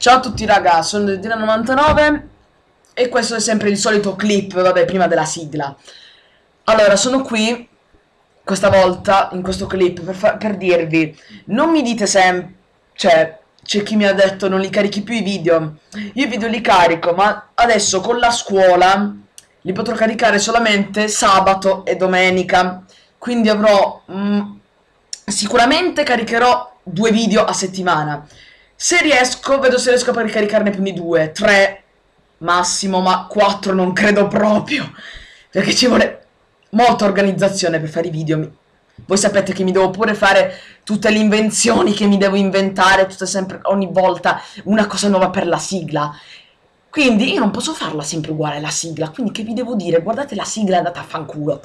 Ciao a tutti raga, sono Dedina99 e questo è sempre il solito clip, vabbè, prima della sigla. Allora, sono qui, questa volta, in questo clip, per, per dirvi, non mi dite sempre, cioè, c'è chi mi ha detto non li carichi più i video. Io i video li carico, ma adesso con la scuola li potrò caricare solamente sabato e domenica. Quindi avrò... Mm, sicuramente caricherò due video a settimana. Se riesco, vedo se riesco a ricaricarne più di due, tre massimo, ma quattro non credo proprio. Perché ci vuole molta organizzazione per fare i video. Voi sapete che mi devo pure fare tutte le invenzioni che mi devo inventare, tutte sempre, ogni volta una cosa nuova per la sigla. Quindi io non posso farla sempre uguale la sigla, quindi che vi devo dire? Guardate la sigla è andata a fanculo.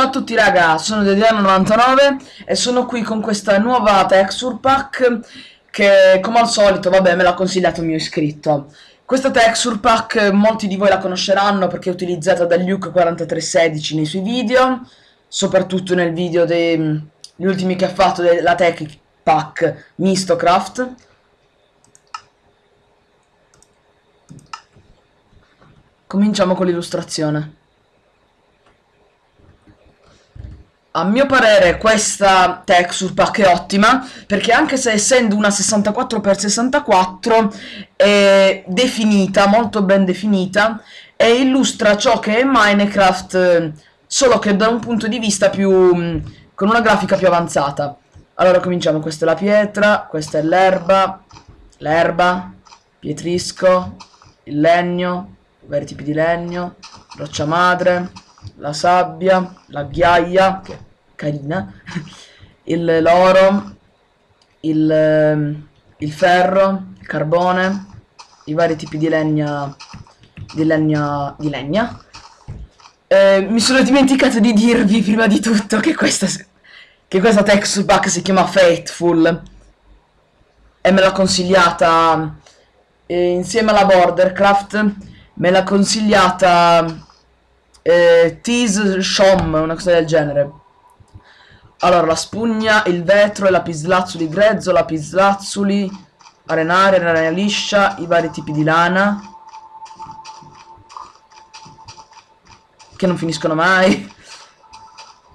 Ciao a tutti raga, sono Dediano99 e sono qui con questa nuova texture pack che come al solito, vabbè, me l'ha consigliato il mio iscritto. Questa texture pack molti di voi la conosceranno perché è utilizzata da Luke4316 nei suoi video, soprattutto nel video degli ultimi che ha fatto della tech pack Mistocraft. Cominciamo con l'illustrazione. A mio parere questa texture pack è ottima perché anche se essendo una 64x64 è definita, molto ben definita e illustra ciò che è Minecraft solo che da un punto di vista più con una grafica più avanzata. Allora cominciamo, questa è la pietra, questa è l'erba, l'erba, pietrisco, il legno, vari tipi di legno, roccia madre, la sabbia, la ghiaia, che carina, il l'oro, il, il ferro, il carbone, i vari tipi di legna, di legna, di legna. Eh, mi sono dimenticato di dirvi prima di tutto che questa, che questa texture pack si chiama Faithful e me l'ha consigliata eh, insieme alla Bordercraft me l'ha consigliata eh, Tease Shom, una cosa del genere. Allora, la spugna, il vetro, i lapislazzuli grezzo, lapislazzuli, arenaria, arenaria liscia, i vari tipi di lana. Che non finiscono mai.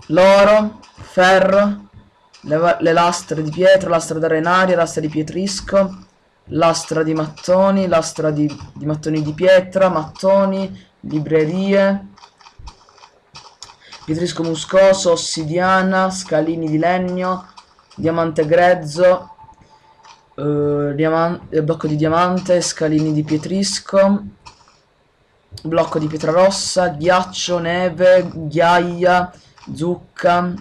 L'oro, ferro, le, le, lastre di pietra, lastra d'arenaria, lastra di pietrisco, lastra di mattoni, lastra di, di mattoni di pietra, mattoni, librerie, pietrisco muscoso, ossidiana, scalini di legno, diamante grezzo, eh, diamante, blocco di diamante, scalini di pietrisco, blocco di pietra rossa, ghiaccio, neve, ghiaia, zucca,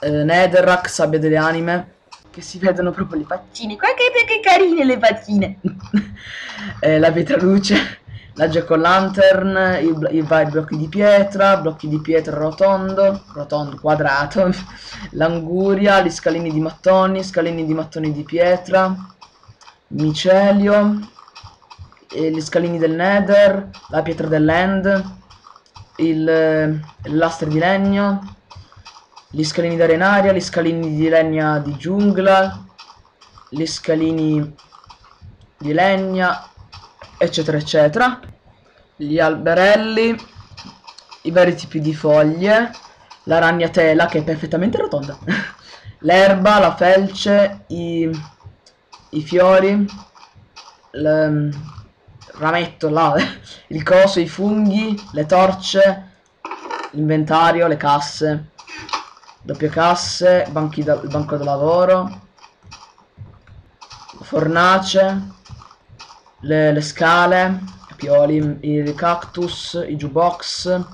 eh, netherrack, sabbia delle anime, che si vedono proprio le faccine, guarda che, che carine le faccine, eh, la pietra luce, la jack o lantern, i, i, vari blocchi di pietra, blocchi di pietra rotondo, rotondo, quadrato, l'anguria, gli scalini di mattoni, scalini di mattoni di pietra, micelio, gli scalini del nether, la pietra dell'end, il, il lastre di legno, gli scalini d'arenaria, gli scalini di legna di giungla, gli scalini di legna, eccetera eccetera. Gli alberelli i vari tipi di foglie la ragnatela che è perfettamente rotonda. L'erba, la felce i, i fiori il rametto là il coso, i funghi le torce l'inventario, le casse doppie casse da, il banco da lavoro fornace le, le scale, pioli, i cactus, i jukebox,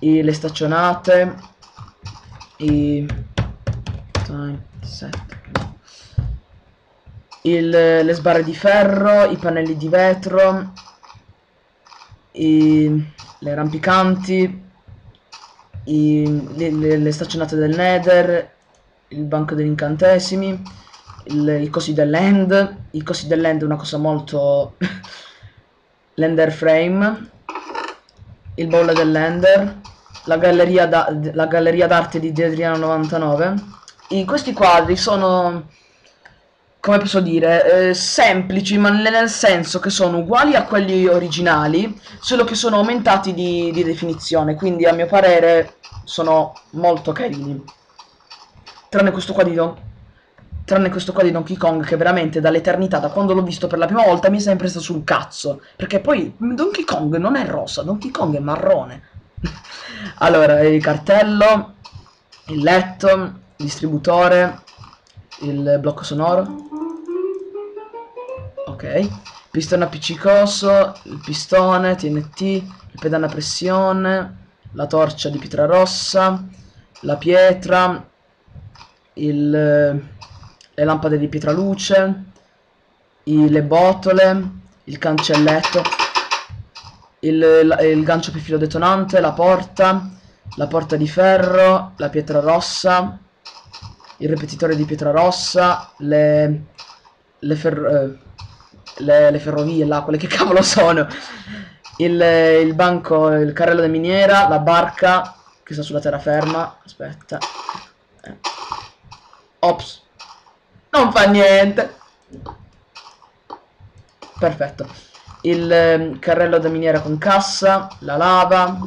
i, le staccionate, i, 7 il, le sbarre di ferro i pannelli di vetro i, le rampicanti i, le, le staccionate del nether il banco degli incantesimi il, i cosi dell'end i cosi dell'end è una cosa molto l'ender frame. Il bowl dell'ender la galleria d'arte di Adriano 99 e questi quadri sono come posso dire, eh, semplici, ma nel senso che sono uguali a quelli originali, solo che sono aumentati di, di definizione, quindi a mio parere sono molto carini. Tranne questo qua di Don... Tranne questo qua di Donkey Kong che veramente dall'eternità, da quando l'ho visto per la prima volta, mi è sempre stato sul cazzo. Perché poi Donkey Kong non è rosa, Donkey Kong è marrone. allora, il cartello, il letto, il distributore, il blocco sonoro ok pistone appiccicoso il pistone TNT il pedano a pressione la torcia di pietra rossa la pietra il, le lampade di pietra luce i, le botole il cancelletto il, il gancio per filo detonante la porta la porta di ferro la pietra rossa il ripetitore di pietra rossa le, le ferro eh, le, le ferrovie là, quelle che cavolo sono. Il, il banco, il carrello di miniera, la barca che sta sulla terraferma. Aspetta. Eh. Ops. Non fa niente. Perfetto. Il eh, carrello da miniera con cassa, la lava,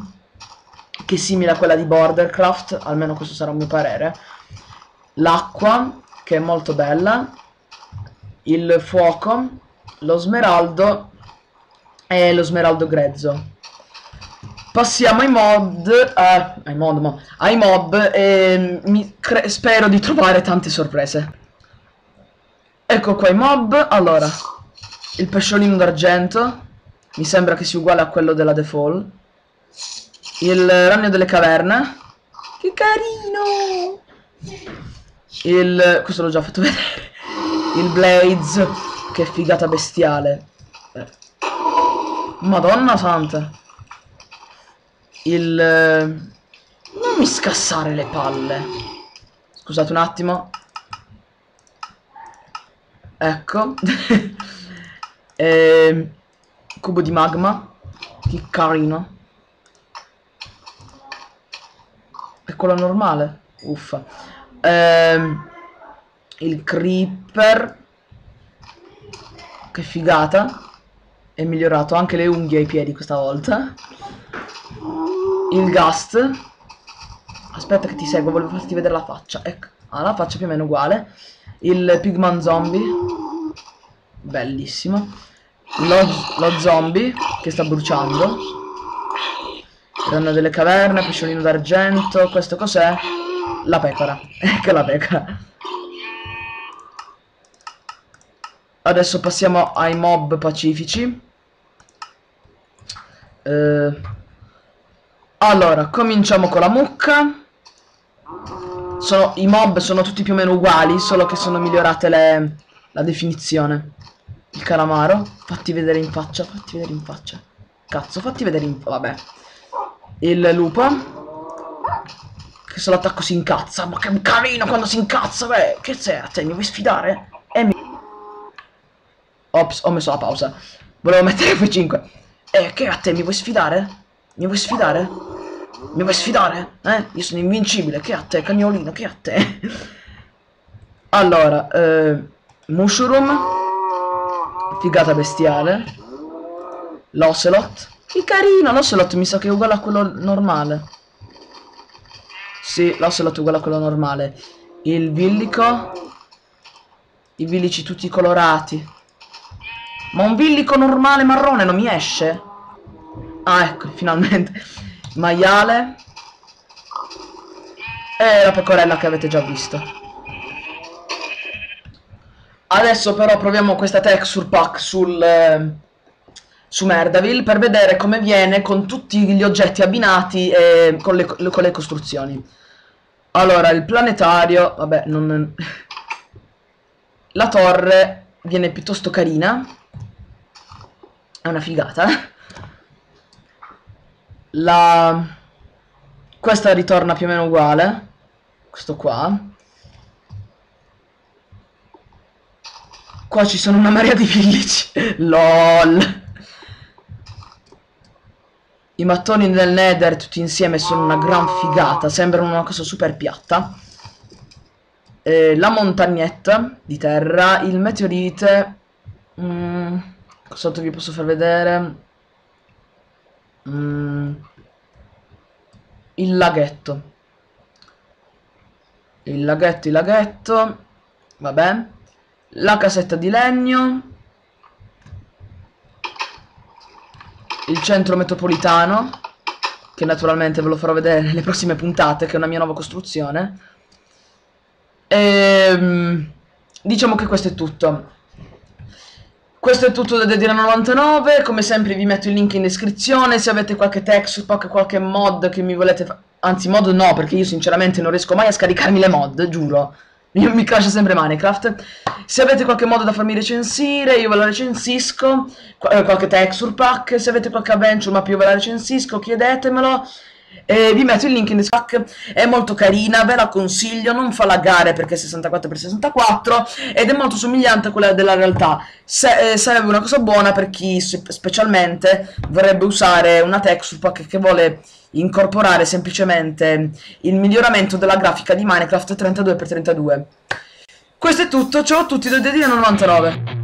che è simile a quella di Bordercraft, almeno questo sarà un mio parere. L'acqua, che è molto bella. Il fuoco, lo smeraldo e lo smeraldo grezzo. Passiamo ai mod, eh, ai mod, mo, ai mob e mi spero di trovare tante sorprese. Ecco qua i mob, allora, il pesciolino d'argento, mi sembra che sia uguale a quello della default. Il ragno delle caverne, che carino! Il, questo l'ho già fatto vedere. Il Blades, che figata bestiale. Eh. Madonna santa. Il... Eh, non mi scassare le palle. Scusate un attimo. Ecco. e... Ehm, cubo di magma. Che carino. È quello normale. Uffa. Ehm, il creeper che figata. È migliorato anche le unghie ai piedi questa volta. Il Gast. Aspetta che ti seguo, volevo farti vedere la faccia. Ecco, ha la faccia più o meno uguale. Il Pigman Zombie. Bellissimo. Lo, lo zombie che sta bruciando. Ranno delle caverne, pesciolino d'argento. Questo cos'è? La pecora. Ecco la pecora. Adesso passiamo ai mob pacifici. Eh, allora, cominciamo con la mucca. Sono, I mob sono tutti più o meno uguali, solo che sono migliorate le, la definizione. Il calamaro. Fatti vedere in faccia, fatti vedere in faccia. Cazzo, fatti vedere in... vabbè. Il lupo. Che se l'attacco si incazza. Ma che carino quando si incazza, beh. Che sei a te? Mi vuoi sfidare? E mi... Ops, ho messo la pausa. Volevo mettere F5. Eh, che a te? Mi vuoi sfidare? Mi vuoi sfidare? Mi vuoi sfidare? Eh? Io sono invincibile. Che a te, cagnolino? Che a te? allora, eh, Mushroom. Figata bestiale. L'Ocelot. Che carino, l'Ocelot mi sa che è uguale a quello normale. Sì, l'Ocelot è uguale a quello normale. Il Villico. I villici tutti colorati. Ma un villico normale marrone non mi esce? Ah, ecco, finalmente. Maiale. E la pecorella che avete già visto. Adesso però proviamo questa texture pack sul... Eh, su Merdaville per vedere come viene con tutti gli oggetti abbinati e con le, con le costruzioni. Allora, il planetario, vabbè, non... La torre viene piuttosto carina. È una figata. La... Questa ritorna più o meno uguale. Questo qua. Qua ci sono una marea di village. LOL. I mattoni del Nether tutti insieme sono una gran figata, sembrano una cosa super piatta. Eh, la montagnetta di terra, il meteorite... Mm, cos'altro vi posso far vedere? Mm, il laghetto. Il laghetto, il laghetto. Vabbè. La casetta di legno. il centro metropolitano, che naturalmente ve lo farò vedere nelle prossime puntate, che è una mia nuova costruzione. E, ehm, diciamo che questo è tutto. Questo è tutto da Dedina 99, come sempre vi metto il link in descrizione, se avete qualche pack, qualche mod che mi volete fare, anzi mod no, perché io sinceramente non riesco mai a scaricarmi le mod, giuro. Io mi crasha sempre Minecraft. Se avete qualche modo da farmi recensire, io ve lo recensisco. Qu eh, qualche texture pack. Se avete qualche adventure map, io ve la recensisco. Chiedetemelo. E vi metto il link in descrizione. È molto carina, ve la consiglio. Non fa laggare perché è 64x64 ed è molto somigliante a quella della realtà. Se, eh, sarebbe una cosa buona per chi specialmente vorrebbe usare una texture pack che vuole incorporare semplicemente il miglioramento della grafica di Minecraft 32x32. Questo è tutto, ciao a tutti da Dedina99.